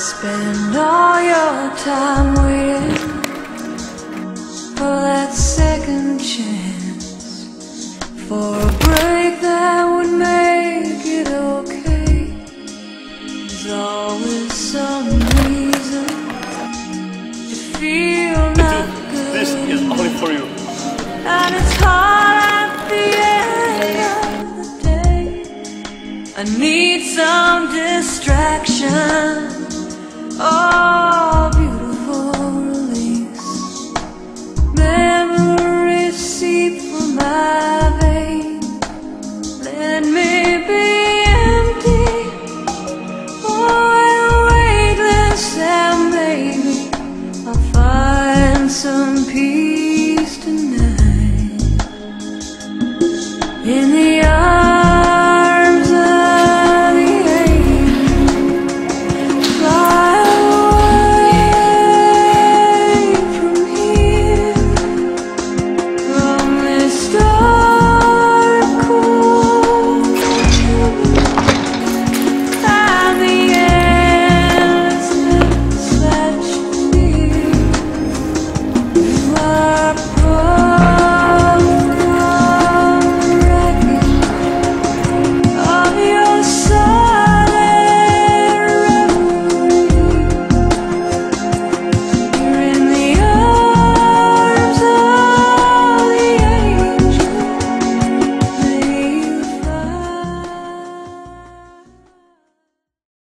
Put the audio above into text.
Spend all your time waiting for that second chance for a break that would make it okay. There's always some reason to feel not good, This is only for you. and it's hard at the end of the day. I need some distraction. some peace.